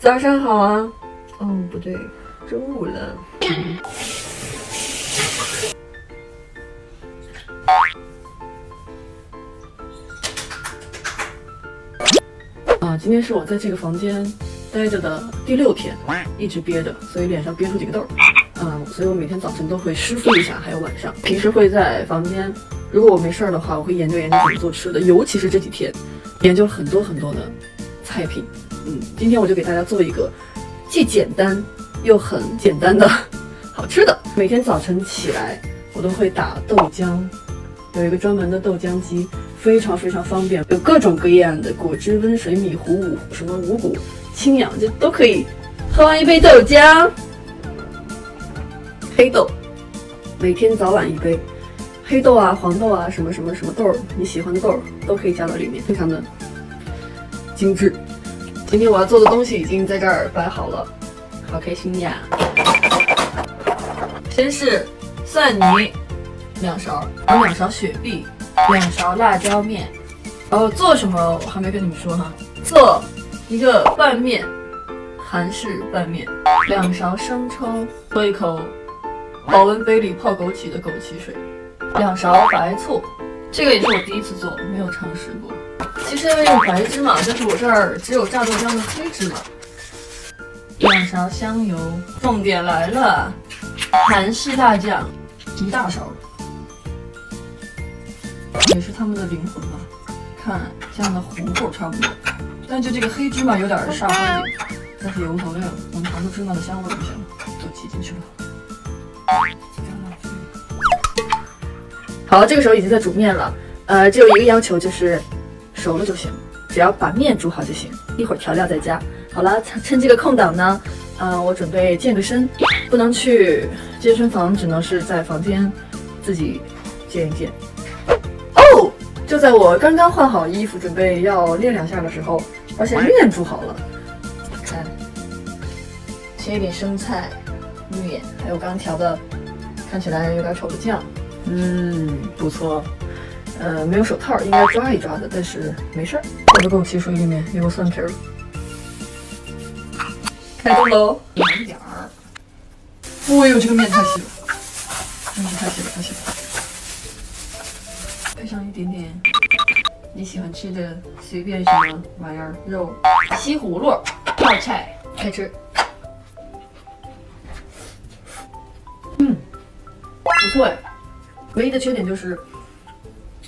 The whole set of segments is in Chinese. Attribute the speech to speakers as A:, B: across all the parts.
A: 早上好啊！哦，不对，中午了。啊，今天是我在这个房间待着的第六天，一直憋着，所以脸上憋出几个痘。嗯，所以我每天早晨都会湿敷一下，还有晚上。平时会在房间，如果我没事儿的话，我会研究研究怎么做吃的，尤其是这几天，研究很多很多的菜品。嗯，今天我就给大家做一个既简单又很简单的 好吃的。每天早晨起来，我都会打豆浆，有一个专门的豆浆机，非常非常方便，有各种各样的果汁、温水、米糊、五什么五谷、清养，这都可以。喝完一杯豆浆，黑豆，每天早晚一杯。黑豆啊、黄豆啊，什么什么什么豆儿，你喜欢的豆儿都可以加到里面，非常的精致。今天我要做的东西已经在这儿摆好了，好开心呀！先是蒜泥两勺，然后两勺雪碧，两勺辣椒面。然后做什么我还没跟你们说哈，做一个拌面，韩式拌面，两勺生抽，喝一口保温杯里泡枸杞的枸杞水，两勺白醋，这个也是我第一次做，没有尝试过。其实要用白芝麻，但是我这儿只有榨豆浆的黑芝麻。两勺香油，重点来了，韩式大酱一大勺，也是他们的灵魂吧？看这样的糊糊差不多，但就这个黑芝麻有点煞风景，但是也无所谓了，能尝出芝麻的香味就行了，都挤进去了。好，这个时候已经在煮面了，呃，只有一个要求就是熟了就行，只要把面煮好就行，一会儿调料再加。好了，趁这个空档呢，呃，我准备健个身，不能去健身房，只能是在房间自己健一健。哦，就在我刚刚换好衣服，准备要练两下的时候，发现面煮好了，看，切一点生菜、面，还有刚调的看起来有点丑的酱。嗯，不错。呃，没有手套，应该抓一抓的，但是没事儿。我的枸杞水里面有个蒜皮儿，开动喽！一点儿。哦呦，这个面太细了，真是太细了，太细了。配上一点点你喜欢吃的随便什么玩意儿，肉、西葫芦、泡菜，开吃。嗯，不错哎。唯一的缺点就是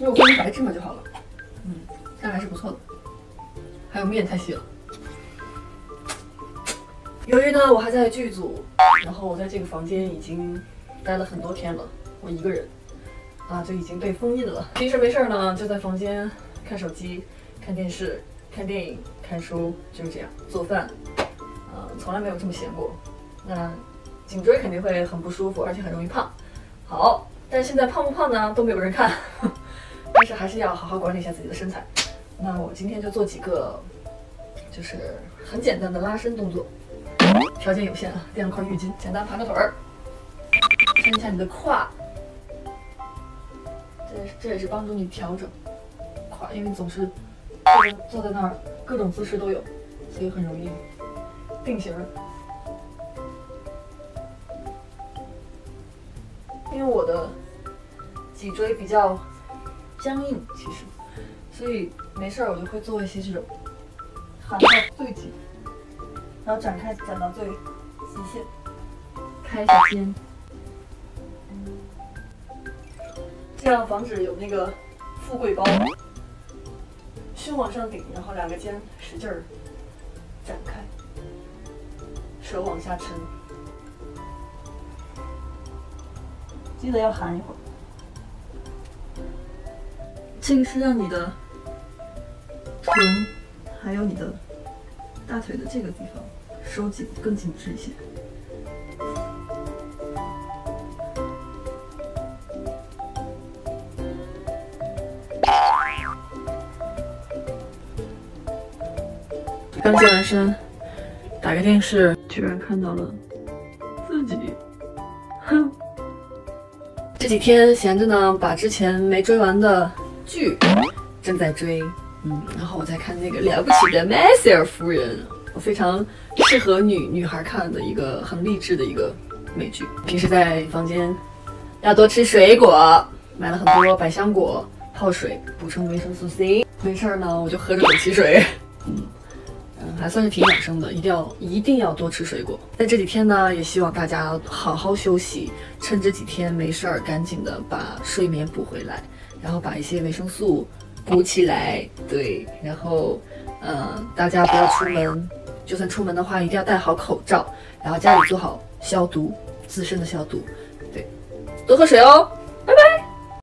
A: 如果放白芝麻就好了，嗯，但还是不错的。还有面太细了。由于呢我还在剧组，然后我在这个房间已经待了很多天了，我一个人啊就已经被封印了。平时没事呢就在房间看手机、看电视、看电影、看书，就是这样。做饭，呃，从来没有这么闲过。那颈椎肯定会很不舒服，而且很容易胖。好。但是现在胖不胖呢都没有人看，但是还是要好好管理一下自己的身材。那我今天就做几个，就是很简单的拉伸动作。条件有限啊，垫了块浴巾，简单盘个腿儿，伸一下你的胯。这这也是帮助你调整胯，因为你总是坐在坐在那儿，各种姿势都有，所以很容易定型。因为我的。脊椎比较僵硬，其实，所以没事儿我就会做一些这种，含到最紧，然后展开展到最极限，开一下肩，这样防止有那个富贵包，胸往上顶，然后两个肩使劲儿展开，手往下沉，记得要含一会儿。这个是让你的臀，还有你的大腿的这个地方收紧更紧致一些。刚健完身，打开电视，居然看到了自己，哼！这几天闲着呢，把之前没追完的。剧正在追，嗯，然后我在看那个了不起的麦瑟尔夫人，非常适合女女孩看的一个很励志的一个美剧。平时在房间要多吃水果，买了很多百香果泡水补充维生素 C。没事儿呢，我就喝着枸杞水，嗯嗯，还算是挺养生的。一定要一定要多吃水果。在这几天呢，也希望大家好好休息，趁这几天没事儿，赶紧的把睡眠补回来，然后把一些维生素补起来。对，然后嗯，大家不要出门，就算出门的话，一定要戴好口罩，然后家里做好消毒，自身的消毒。对，多喝水哦。